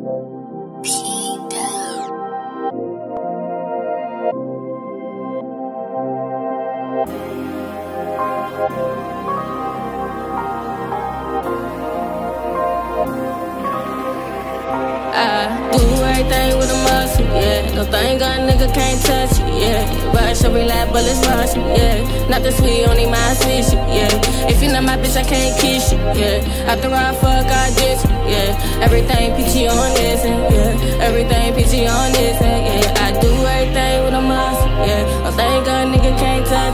I yeah. No thing a nigga can't touch it, yeah. Rush every lap, bullets rush yeah. Not the sweet, only my sweet shit, yeah. If you not my bitch, I can't kiss you, yeah. After I fuck, I ditch yeah. Everything peachy on this, and yeah. Everything peachy on this,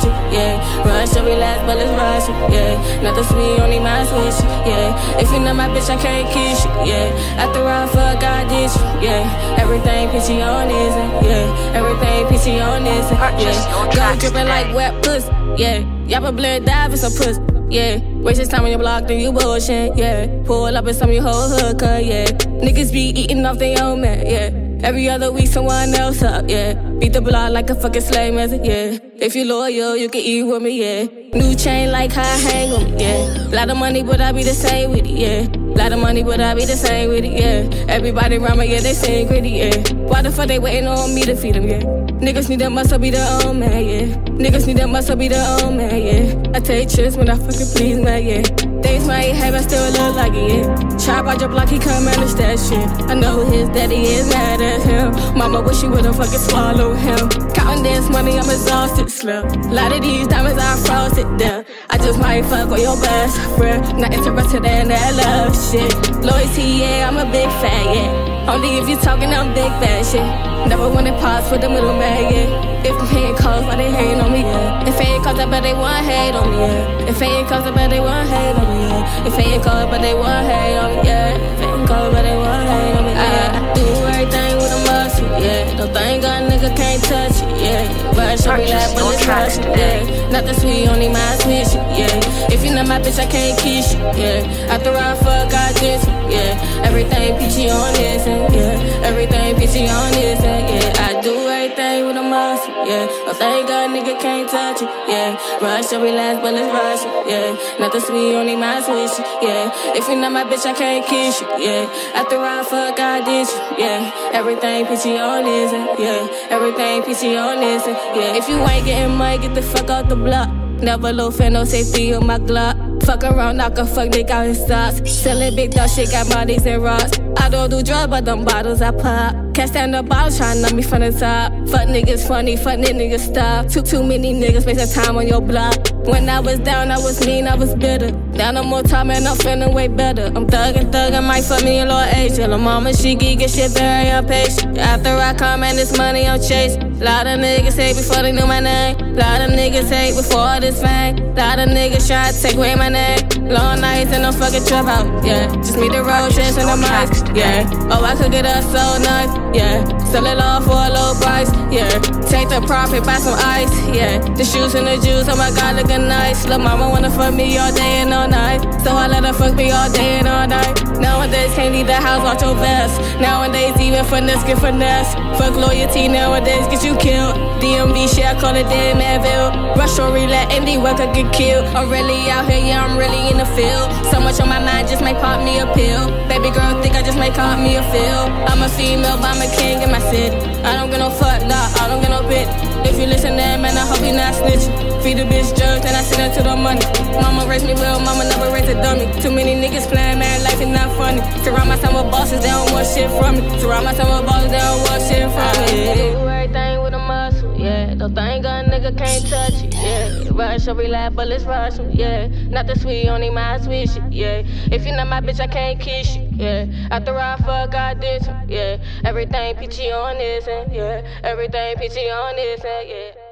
it, yeah. Rush every last, bullets rush yeah. Not the sweet, only my shit, yeah. If you not my bitch, I can't kiss you, yeah. After I fuck, I ditch yeah. Everything peachy on this, yeah. Everything peachy on this, yeah. Go dripping like wet pussy, yeah. Y'all but blend dive in some pussy, yeah. Waste your time on your block, then you bullshit, yeah. Pull up in some of your whole cause, yeah. Niggas be eating off their own man, yeah. Every other week, someone else up, yeah. Beat the block like a fucking slave master, yeah. If you loyal, you can eat with me, yeah. New chain like how I hang with me, yeah. Lot of money, but I be the same with it, yeah. Lot of money, but I be the same with it, yeah. Everybody around me, yeah, they sing gritty, yeah. Why the fuck they waiting on me to feed them, yeah? Niggas need that muscle, be their own man, yeah. Niggas need that muscle, be their own man, yeah. I take trips when I fucking please, man, yeah. My head, I still look like it. Chop out your block, he come manage that shit. I know his daddy is mad at him. Mama wish she would've fucking swallowed him. Counting this money, I'm exhausted, slow. Lot of these diamonds I frosted down. I just might fuck with your best friend. Not interested in that love shit. Loyalty, yeah, I'm a big fan, yeah. Only if you talking, I'm big fat shit. Never wanna pause for the middleman, yeah. If I'm paying calls, why they hating on me, yeah. If ain't cause I bet they want hate on me, yeah. If ain't cause I bet they want hate on me, If ain't cause but they want hate on me, yeah. If ain't cause but they want hate on me, yeah. I do everything with a muscle, yeah. Don't think a nigga can't touch it, yeah. But show me like bullets rush, yeah. Not the sweet, only my sweet shit, yeah. If you not my bitch, I can't kiss you, yeah. After I fuck, I diss yeah. Everything peachy on this, and yeah. Everything peachy on this, and yeah. I everything with a muscle, yeah. Oh, thank God nigga can't touch it, yeah. Rush every last bullet's rush, yeah. Nothing sweet, only my shit, yeah. If you're not my bitch, I can't kiss you, yeah. After I fuck, I ditch you, yeah. Everything peachy on this, yeah. Everything peachy on this, yeah. If you ain't getting money, get the fuck out the block. Never low fan, no safety on my Glock. Fuck around, knock a fuck nigga out his socks. Selling big dog shit, got bodies and rocks. I don't do drugs, but them bottles I pop. Can't stand the bottles, tryna knock me from the top. Fuck niggas funny, fuck niggas stop. Too too many niggas wasting time on your block. When I was down, I was mean, I was bitter. Now no more time and I'm feeling way better. I'm thuggin', thuggin', might fuck me in Lord H. Tell mama she geek and shit very impatient. After I come and this money I'm chasing. Lot of niggas hate before they knew my name. Lot of niggas hate before this fame. Lot of niggas try to take away my name. Long nights and no fucking trap out, yeah. Just me the road trips and the mics, yeah. Oh, I could get us so nice, yeah. Sell it all for a low price, yeah. Take the profit, buy some ice, yeah. The shoes and the juice, oh my god, looking nice. Lil' mama wanna fuck me all day and all night. So I let her fuck me all day and all night. Can't leave the house, watch your vest. Nowadays, even finesse get finesse. Fuck loyalty, nowadays, get you killed. DMV shit, I call it dead Manville. Rush or relay, work, I get killed. I'm really out here, yeah, I'm really in the field. So much on my mind, just might pop me a pill. Baby girl, think I just might call me a feel. I'm a female, but I'm a king in my city. I don't get no fuck, nah, I don't get no bitch. If you listen to man, I hope you not snitching. Feed the bitch to the money. Mama raised me well, mama never raised a dummy. Too many niggas playing, man, life is not funny. Surround myself with bosses, they don't want shit from me. Surround myself with bosses, they don't want shit from me. Do everything with a muscle, yeah. Don't think a nigga can't touch it, yeah. Rush every lap, bullets rush em, yeah. Not the sweet, only my sweet shit, yeah. If you're not my bitch, I can't kiss you, yeah. After I fuck, I ditch yeah. Everything peachy on this, and yeah. Everything peachy on this, and yeah.